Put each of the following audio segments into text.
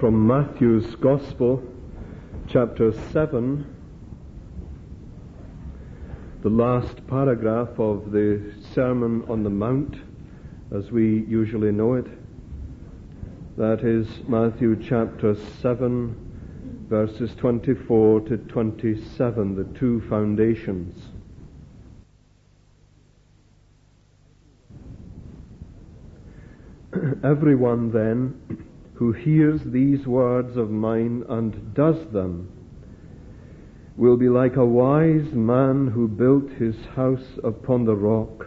from Matthew's Gospel, chapter 7, the last paragraph of the Sermon on the Mount, as we usually know it. That is Matthew chapter 7, verses 24 to 27, the two foundations. Everyone then who hears these words of mine and does them will be like a wise man who built his house upon the rock.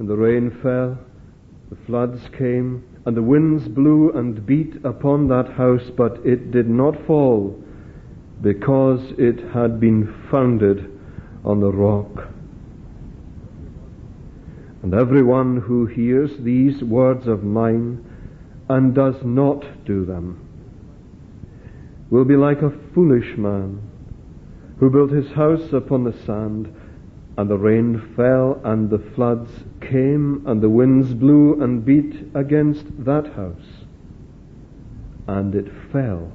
And the rain fell, the floods came, and the winds blew and beat upon that house, but it did not fall, because it had been founded on the rock. And everyone who hears these words of mine and does not do them will be like a foolish man who built his house upon the sand, and the rain fell, and the floods came, and the winds blew and beat against that house, and it fell.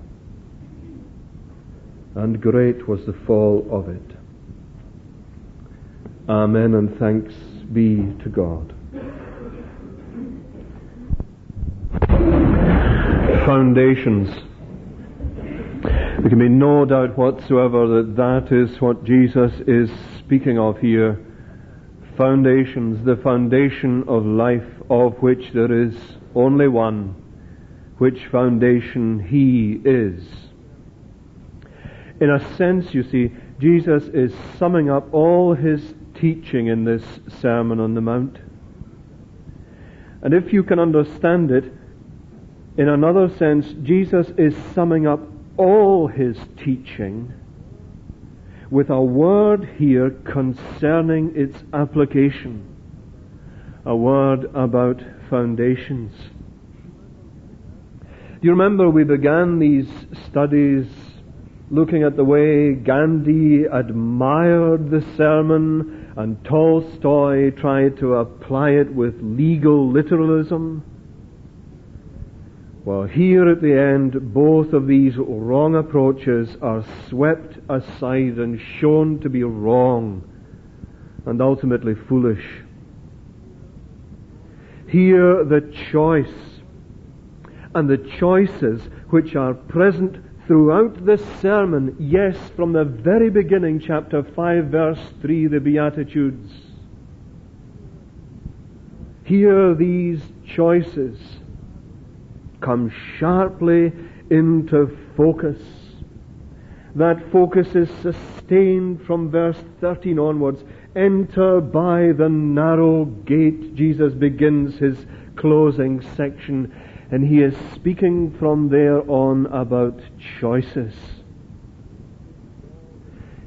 And great was the fall of it. Amen, and thanks be to God. Foundations. There can be no doubt whatsoever that that is what Jesus is speaking of here. Foundations, the foundation of life, of which there is only one, which foundation He is. In a sense, you see, Jesus is summing up all His teaching in this Sermon on the Mount. And if you can understand it, in another sense, Jesus is summing up all his teaching with a word here concerning its application. A word about foundations. Do you remember we began these studies looking at the way Gandhi admired the sermon and Tolstoy tried to apply it with legal literalism? Well, here at the end, both of these wrong approaches are swept aside and shown to be wrong and ultimately foolish. Here, the choice and the choices which are present throughout this sermon, yes, from the very beginning, chapter 5, verse 3, the Beatitudes. Here, these choices come sharply into focus. That focus is sustained from verse 13 onwards. Enter by the narrow gate. Jesus begins his closing section, and he is speaking from there on about choices.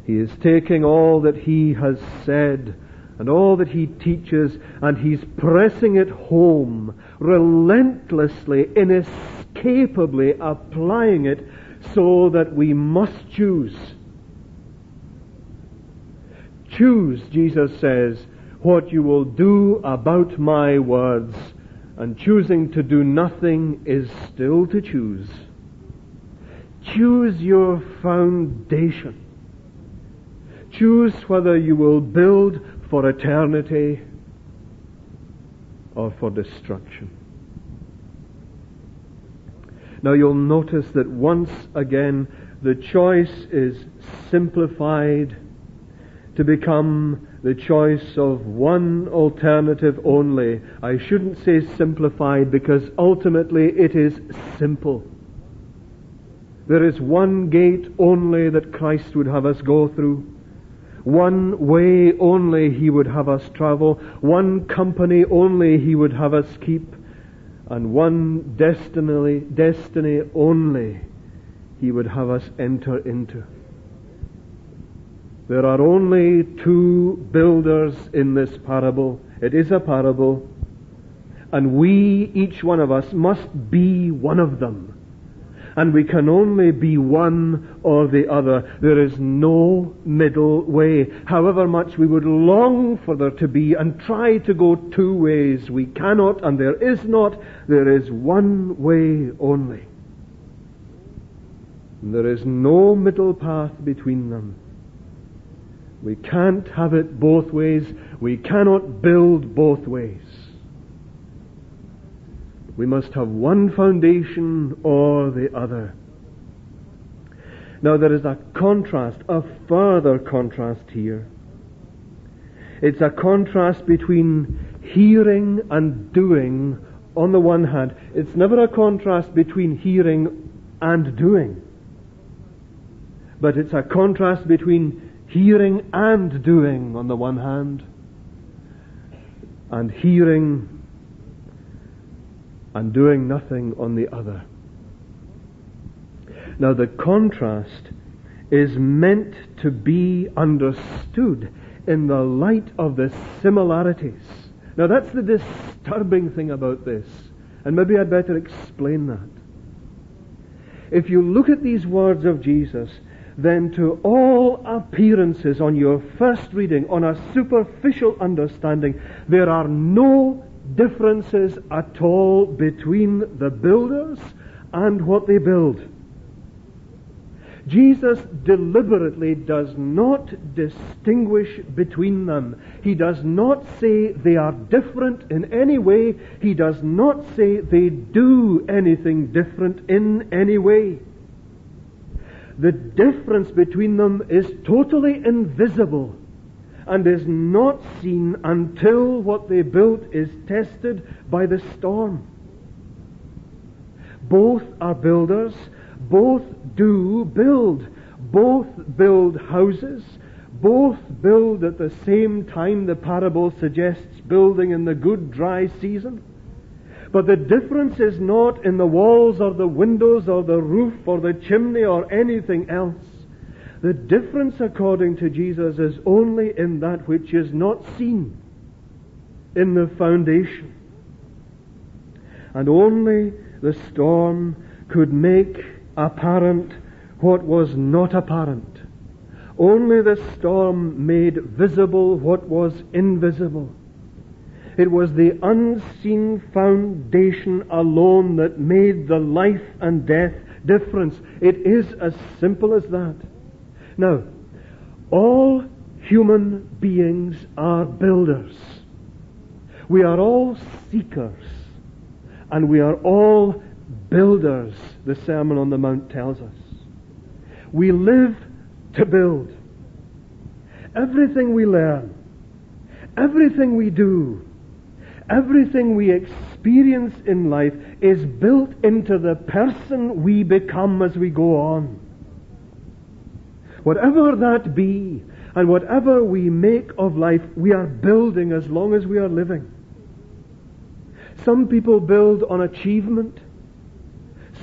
He is taking all that he has said and all that he teaches, and he's pressing it home relentlessly, inescapably applying it so that we must choose. Choose, Jesus says, what you will do about my words, and choosing to do nothing is still to choose. Choose your foundation. Choose whether you will build for eternity or for destruction. Now you'll notice that once again the choice is simplified to become the choice of one alternative only. I shouldn't say simplified because ultimately it is simple. There is one gate only that Christ would have us go through. One way only he would have us travel, one company only he would have us keep, and one destiny, destiny only he would have us enter into. There are only two builders in this parable. It is a parable. And we, each one of us, must be one of them and we can only be one or the other. There is no middle way. However much we would long for there to be and try to go two ways, we cannot and there is not. There is one way only. And There is no middle path between them. We can't have it both ways. We cannot build both ways. We must have one foundation or the other. Now there is a contrast, a further contrast here. It's a contrast between hearing and doing on the one hand. It's never a contrast between hearing and doing. But it's a contrast between hearing and doing on the one hand, and hearing and doing nothing on the other. Now, the contrast is meant to be understood in the light of the similarities. Now, that's the disturbing thing about this, and maybe I'd better explain that. If you look at these words of Jesus, then to all appearances on your first reading, on a superficial understanding, there are no differences at all between the builders and what they build. Jesus deliberately does not distinguish between them. He does not say they are different in any way. He does not say they do anything different in any way. The difference between them is totally invisible and is not seen until what they built is tested by the storm. Both are builders both do build. Both build houses. Both build at the same time, the parable suggests building in the good dry season. But the difference is not in the walls or the windows or the roof or the chimney or anything else. The difference, according to Jesus, is only in that which is not seen, in the foundation. And only the storm could make apparent what was not apparent. Only the storm made visible what was invisible. It was the unseen foundation alone that made the life and death difference. It is as simple as that. Now, all human beings are builders. We are all seekers. And we are all builders, the Sermon on the Mount tells us. We live to build. Everything we learn, everything we do, everything we experience in life is built into the person we become as we go on. Whatever that be, and whatever we make of life, we are building as long as we are living. Some people build on achievement.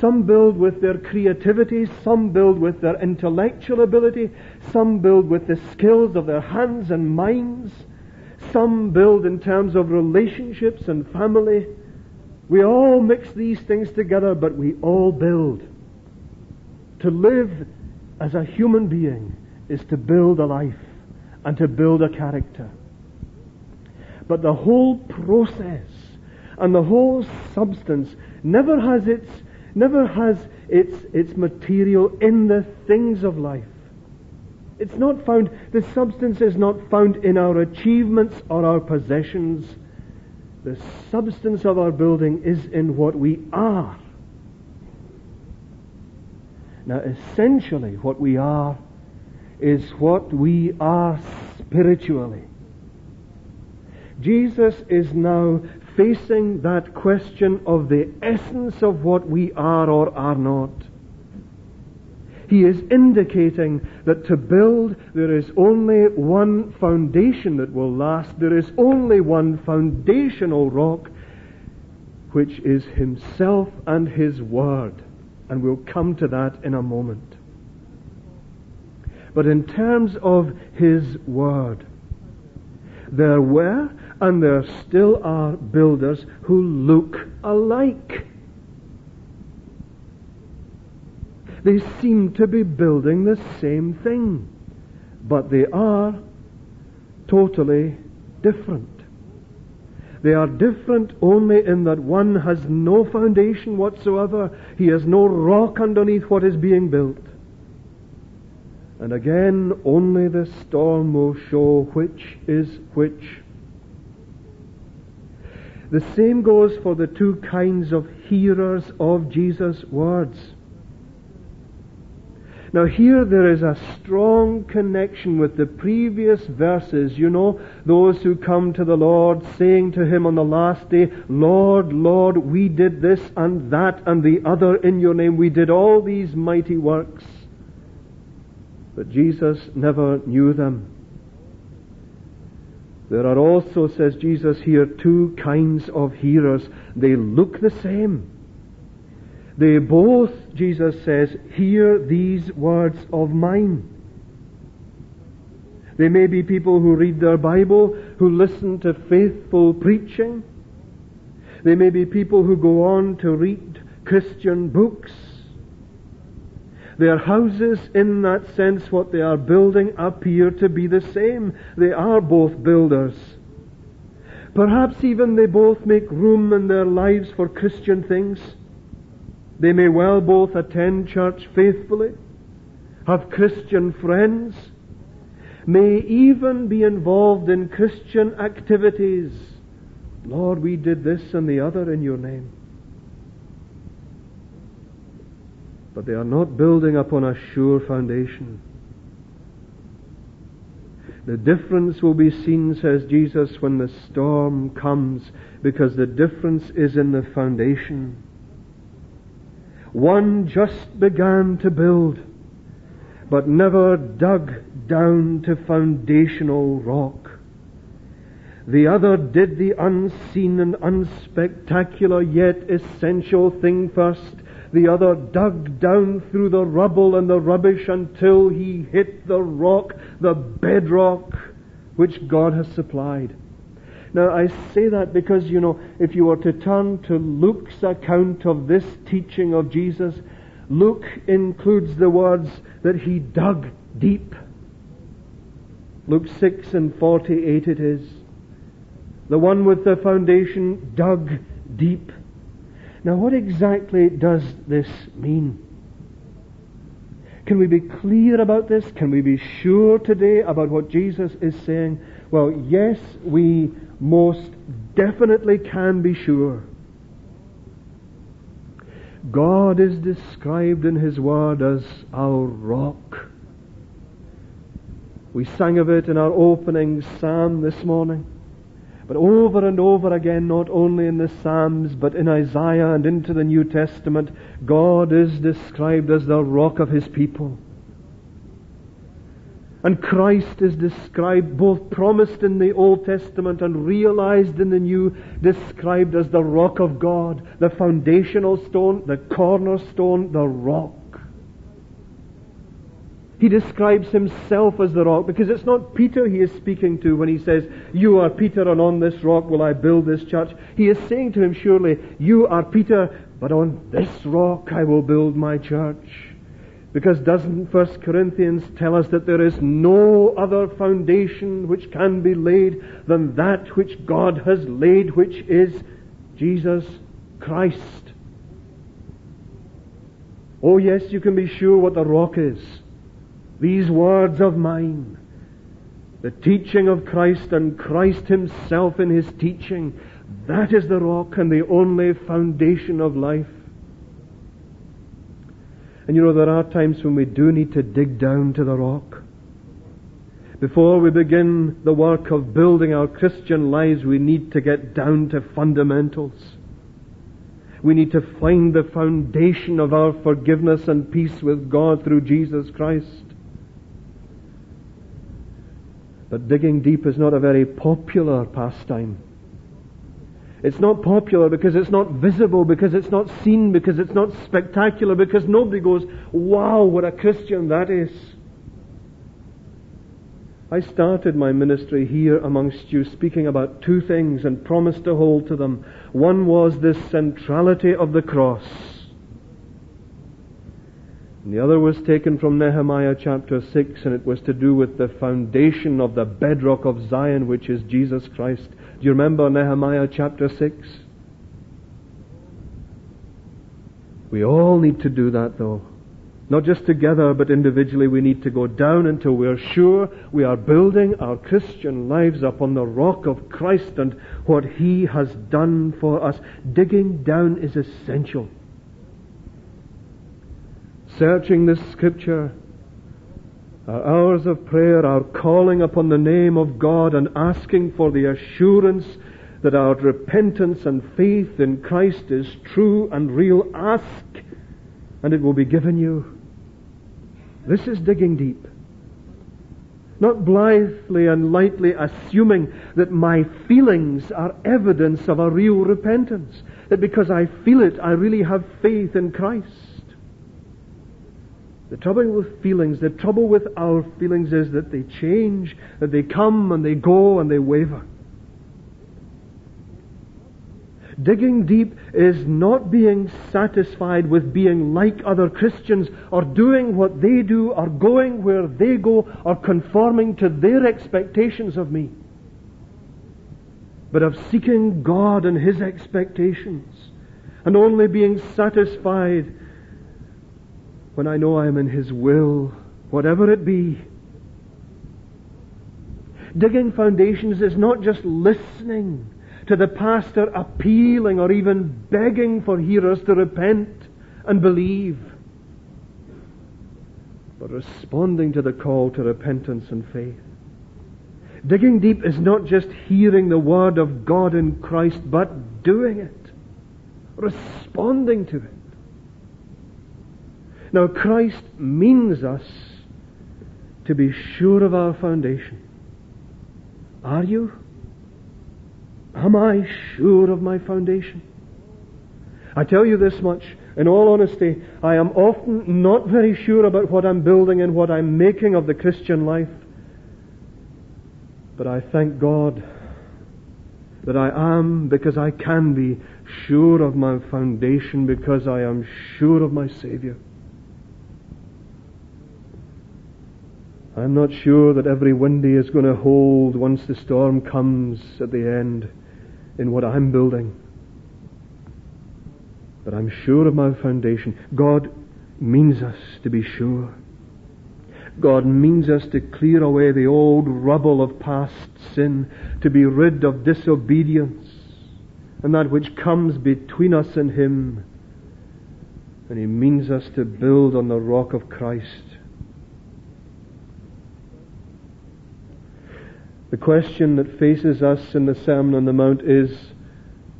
Some build with their creativity, some build with their intellectual ability, some build with the skills of their hands and minds, some build in terms of relationships and family. We all mix these things together, but we all build. To live as a human being is to build a life and to build a character. But the whole process and the whole substance never has its never has its, its material in the things of life. It's not found, the substance is not found in our achievements or our possessions. The substance of our building is in what we are. Now, essentially, what we are is what we are spiritually. Jesus is now facing that question of the essence of what we are or are not. He is indicating that to build there is only one foundation that will last. There is only one foundational rock, which is Himself and His Word. And we'll come to that in a moment. But in terms of His Word, there were and there still are builders who look alike. They seem to be building the same thing, but they are totally different. They are different only in that one has no foundation whatsoever. He has no rock underneath what is being built. And again, only the storm will show which is which. The same goes for the two kinds of hearers of Jesus' words. Now here there is a strong connection with the previous verses. You know, those who come to the Lord saying to Him on the last day, Lord, Lord, we did this and that and the other in your name. We did all these mighty works. But Jesus never knew them. There are also, says Jesus here, two kinds of hearers. They look the same. They both, Jesus says, hear these words of mine. They may be people who read their Bible, who listen to faithful preaching. They may be people who go on to read Christian books. Their houses, in that sense, what they are building, appear to be the same. They are both builders. Perhaps even they both make room in their lives for Christian things. They may well both attend church faithfully, have Christian friends, may even be involved in Christian activities. Lord, we did this and the other in your name. but they are not building upon a sure foundation. The difference will be seen, says Jesus, when the storm comes, because the difference is in the foundation. One just began to build, but never dug down to foundational rock. The other did the unseen and unspectacular yet essential thing first the other dug down through the rubble and the rubbish until he hit the rock, the bedrock, which God has supplied. Now, I say that because, you know, if you were to turn to Luke's account of this teaching of Jesus, Luke includes the words that he dug deep. Luke 6 and 48 it is. The one with the foundation dug deep. Now, what exactly does this mean? Can we be clear about this? Can we be sure today about what Jesus is saying? Well, yes, we most definitely can be sure. God is described in His Word as our rock. We sang of it in our opening psalm this morning. But over and over again, not only in the Psalms, but in Isaiah and into the New Testament, God is described as the rock of His people. And Christ is described, both promised in the Old Testament and realized in the New, described as the rock of God, the foundational stone, the cornerstone, the rock. He describes himself as the rock because it's not Peter he is speaking to when he says, You are Peter, and on this rock will I build this church. He is saying to him, Surely, you are Peter, but on this rock I will build my church. Because doesn't First Corinthians tell us that there is no other foundation which can be laid than that which God has laid, which is Jesus Christ? Oh yes, you can be sure what the rock is these words of mine, the teaching of Christ and Christ Himself in His teaching, that is the rock and the only foundation of life. And you know, there are times when we do need to dig down to the rock. Before we begin the work of building our Christian lives, we need to get down to fundamentals. We need to find the foundation of our forgiveness and peace with God through Jesus Christ. But digging deep is not a very popular pastime. It's not popular because it's not visible, because it's not seen, because it's not spectacular, because nobody goes, wow, what a Christian that is. I started my ministry here amongst you speaking about two things and promised to hold to them. One was this centrality of the cross. And the other was taken from Nehemiah chapter 6, and it was to do with the foundation of the bedrock of Zion, which is Jesus Christ. Do you remember Nehemiah chapter 6? We all need to do that, though. Not just together, but individually, we need to go down until we're sure we are building our Christian lives upon the rock of Christ and what He has done for us. Digging down is essential. Searching the Scripture, our hours of prayer, our calling upon the name of God and asking for the assurance that our repentance and faith in Christ is true and real. Ask, and it will be given you. This is digging deep. Not blithely and lightly assuming that my feelings are evidence of a real repentance. That because I feel it, I really have faith in Christ. The trouble with feelings, the trouble with our feelings is that they change, that they come and they go and they waver. Digging deep is not being satisfied with being like other Christians or doing what they do or going where they go or conforming to their expectations of me, but of seeking God and His expectations and only being satisfied when I know I am in His will, whatever it be. Digging foundations is not just listening to the pastor appealing or even begging for hearers to repent and believe, but responding to the call to repentance and faith. Digging deep is not just hearing the word of God in Christ, but doing it, responding to it. Now, Christ means us to be sure of our foundation. Are you? Am I sure of my foundation? I tell you this much, in all honesty, I am often not very sure about what I'm building and what I'm making of the Christian life. But I thank God that I am, because I can be, sure of my foundation, because I am sure of my Savior. I'm not sure that every windy is going to hold once the storm comes at the end in what I'm building. But I'm sure of my foundation. God means us to be sure. God means us to clear away the old rubble of past sin, to be rid of disobedience and that which comes between us and Him. And He means us to build on the rock of Christ. The question that faces us in the Sermon on the Mount is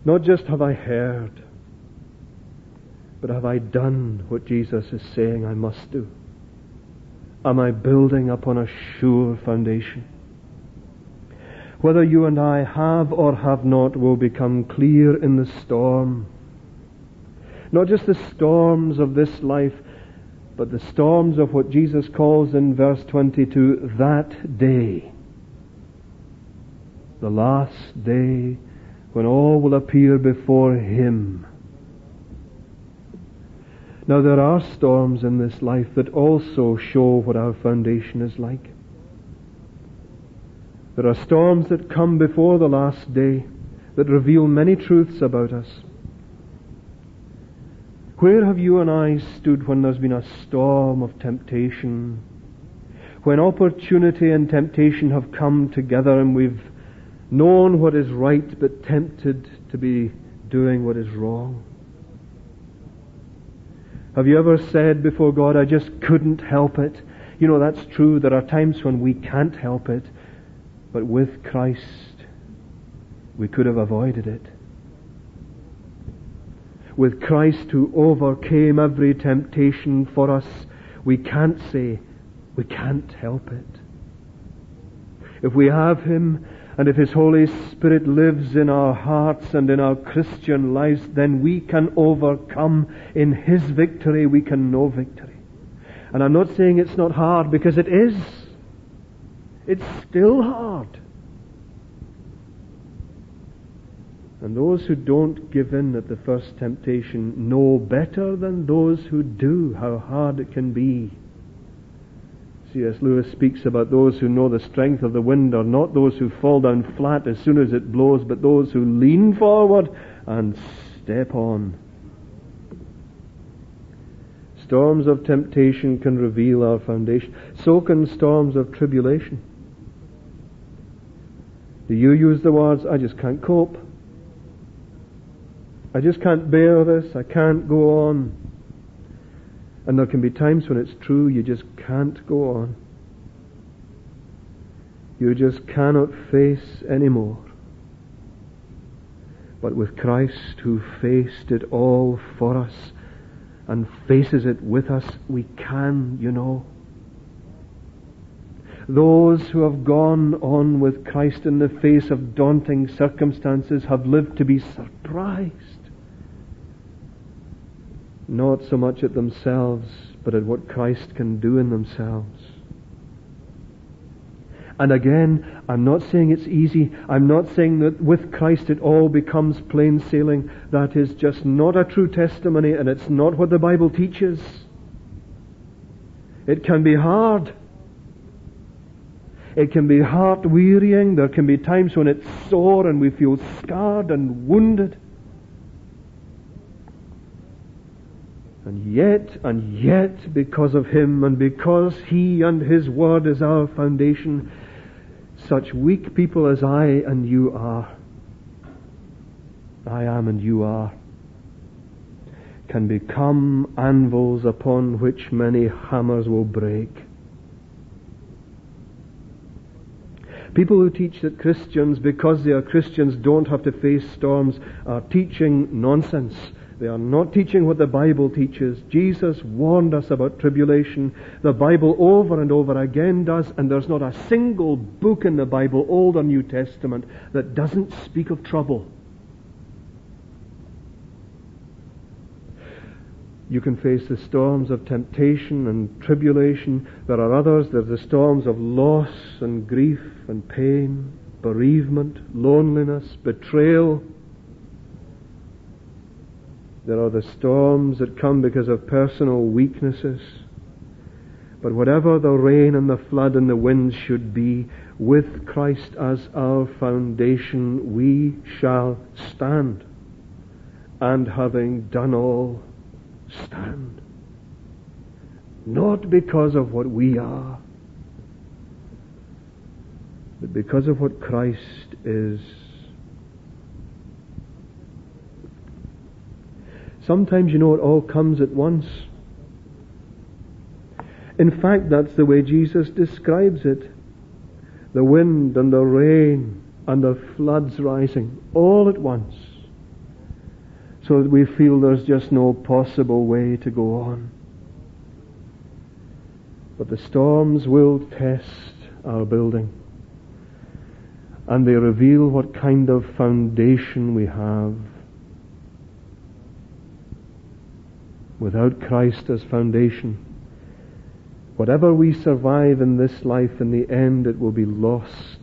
not just have I heard, but have I done what Jesus is saying I must do? Am I building upon a sure foundation? Whether you and I have or have not will become clear in the storm. Not just the storms of this life, but the storms of what Jesus calls in verse 22 that day the last day when all will appear before Him. Now there are storms in this life that also show what our foundation is like. There are storms that come before the last day that reveal many truths about us. Where have you and I stood when there's been a storm of temptation? When opportunity and temptation have come together and we've known what is right but tempted to be doing what is wrong? Have you ever said before God, I just couldn't help it? You know, that's true. There are times when we can't help it, but with Christ, we could have avoided it. With Christ who overcame every temptation for us, we can't say, we can't help it. If we have Him, and if His Holy Spirit lives in our hearts and in our Christian lives, then we can overcome. In His victory, we can know victory. And I'm not saying it's not hard because it is. It's still hard. And those who don't give in at the first temptation know better than those who do how hard it can be. C.S. Lewis speaks about those who know the strength of the wind are not those who fall down flat as soon as it blows, but those who lean forward and step on. Storms of temptation can reveal our foundation. So can storms of tribulation. Do you use the words, I just can't cope? I just can't bear this. I can't go on. And there can be times when it's true, you just can't go on. You just cannot face anymore. But with Christ who faced it all for us and faces it with us, we can, you know. Those who have gone on with Christ in the face of daunting circumstances have lived to be surprised. Not so much at themselves, but at what Christ can do in themselves. And again, I'm not saying it's easy. I'm not saying that with Christ it all becomes plain sailing. That is just not a true testimony and it's not what the Bible teaches. It can be hard. It can be heart wearying. There can be times when it's sore and we feel scarred and wounded. And yet, and yet, because of Him and because He and His Word is our foundation, such weak people as I and you are, I am and you are, can become anvils upon which many hammers will break. People who teach that Christians, because they are Christians, don't have to face storms are teaching nonsense. They are not teaching what the Bible teaches. Jesus warned us about tribulation. The Bible over and over again does, and there's not a single book in the Bible, Old or New Testament, that doesn't speak of trouble. You can face the storms of temptation and tribulation. There are others. There's the storms of loss and grief and pain, bereavement, loneliness, betrayal, there are the storms that come because of personal weaknesses. But whatever the rain and the flood and the winds should be, with Christ as our foundation, we shall stand. And having done all, stand. Not because of what we are, but because of what Christ is. Sometimes, you know, it all comes at once. In fact, that's the way Jesus describes it. The wind and the rain and the floods rising all at once. So that we feel there's just no possible way to go on. But the storms will test our building. And they reveal what kind of foundation we have without Christ as foundation. Whatever we survive in this life, in the end it will be lost.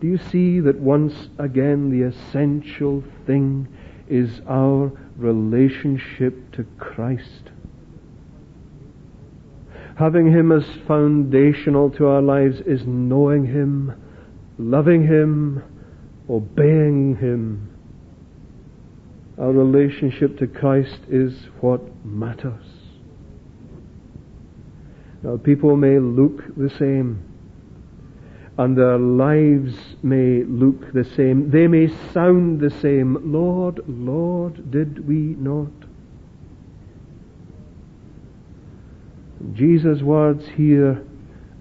Do you see that once again the essential thing is our relationship to Christ? Having Him as foundational to our lives is knowing Him, loving Him, obeying Him, our relationship to Christ is what matters. Now, people may look the same, and their lives may look the same. They may sound the same. Lord, Lord, did we not? Jesus' words here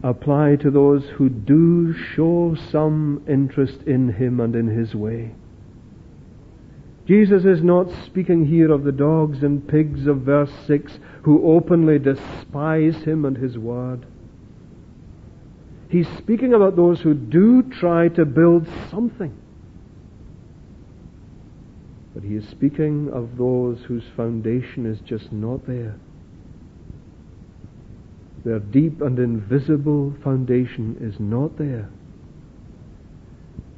apply to those who do show some interest in Him and in His way. Jesus is not speaking here of the dogs and pigs of verse 6 who openly despise him and his word. He's speaking about those who do try to build something. But he is speaking of those whose foundation is just not there. Their deep and invisible foundation is not there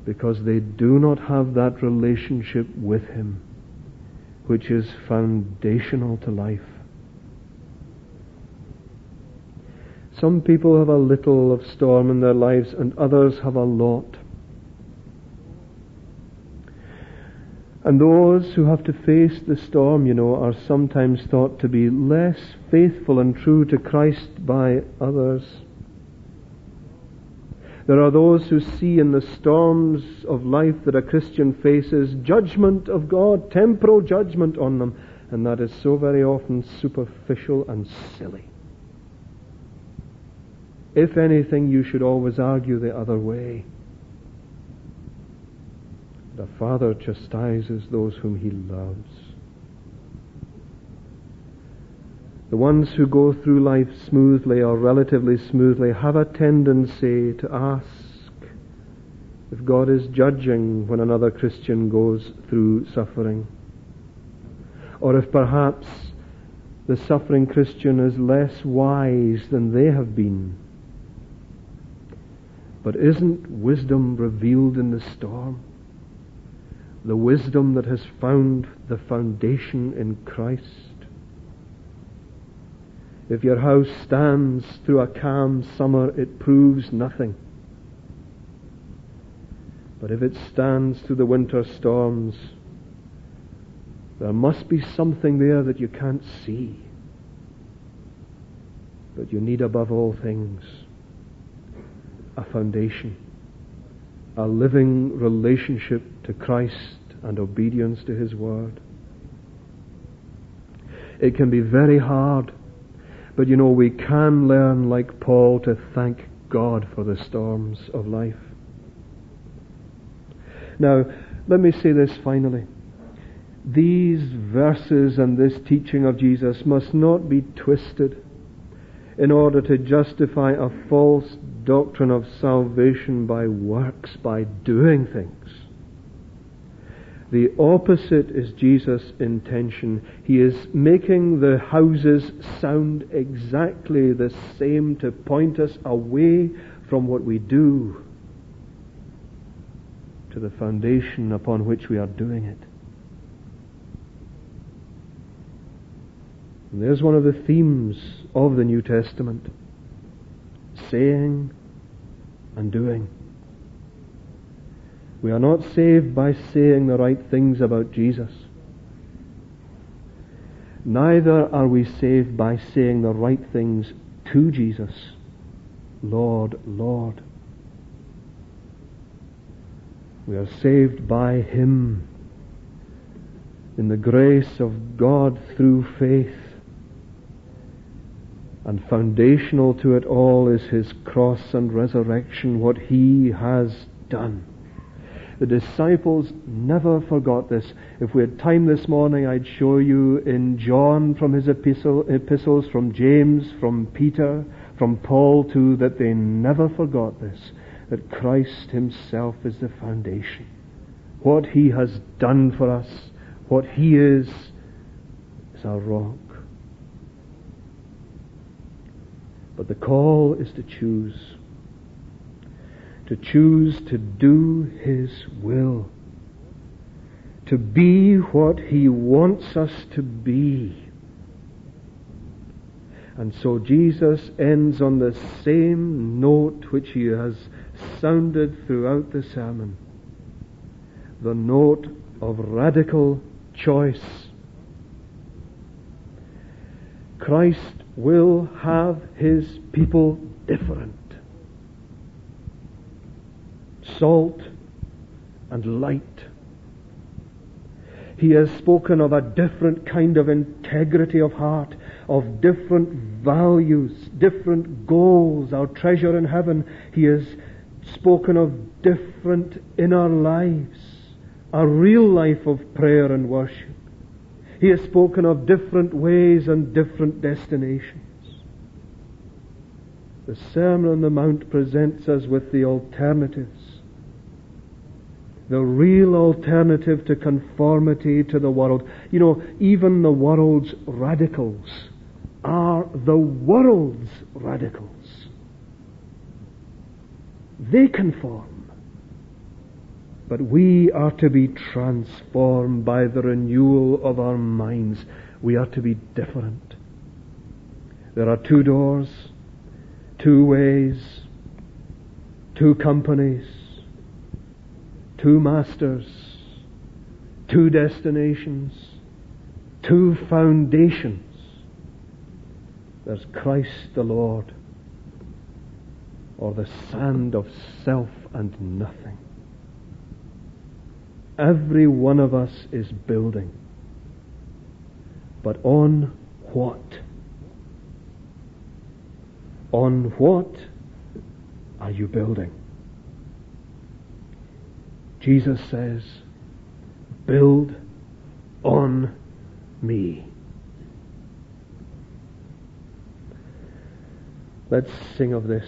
because they do not have that relationship with Him, which is foundational to life. Some people have a little of storm in their lives, and others have a lot. And those who have to face the storm, you know, are sometimes thought to be less faithful and true to Christ by others. There are those who see in the storms of life that a Christian faces judgment of God, temporal judgment on them, and that is so very often superficial and silly. If anything, you should always argue the other way. The Father chastises those whom He loves. The ones who go through life smoothly or relatively smoothly have a tendency to ask if God is judging when another Christian goes through suffering. Or if perhaps the suffering Christian is less wise than they have been. But isn't wisdom revealed in the storm? The wisdom that has found the foundation in Christ? If your house stands through a calm summer, it proves nothing. But if it stands through the winter storms, there must be something there that you can't see. But you need above all things a foundation, a living relationship to Christ and obedience to His Word. It can be very hard but you know, we can learn, like Paul, to thank God for the storms of life. Now, let me say this finally. These verses and this teaching of Jesus must not be twisted in order to justify a false doctrine of salvation by works, by doing things. The opposite is Jesus' intention. He is making the houses sound exactly the same to point us away from what we do to the foundation upon which we are doing it. And there's one of the themes of the New Testament saying and doing. We are not saved by saying the right things about Jesus. Neither are we saved by saying the right things to Jesus. Lord, Lord. We are saved by Him in the grace of God through faith. And foundational to it all is His cross and resurrection, what He has done. The disciples never forgot this. If we had time this morning, I'd show you in John from his epistle, epistles, from James, from Peter, from Paul too, that they never forgot this, that Christ himself is the foundation. What he has done for us, what he is, is our rock. But the call is to choose to choose to do His will, to be what He wants us to be. And so Jesus ends on the same note which He has sounded throughout the sermon the note of radical choice. Christ will have His people different salt and light. He has spoken of a different kind of integrity of heart, of different values, different goals, our treasure in heaven. He has spoken of different inner lives, a real life of prayer and worship. He has spoken of different ways and different destinations. The Sermon on the Mount presents us with the alternatives the real alternative to conformity to the world. You know, even the world's radicals are the world's radicals. They conform. But we are to be transformed by the renewal of our minds. We are to be different. There are two doors, two ways, two companies, two masters, two destinations, two foundations. There's Christ the Lord, or the sand of self and nothing. Every one of us is building. But on what? On what are you building? Jesus says, Build on me. Let's sing of this.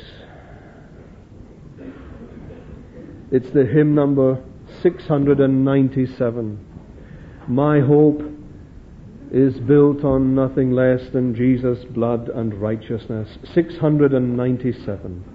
It's the hymn number 697. My hope is built on nothing less than Jesus' blood and righteousness. 697.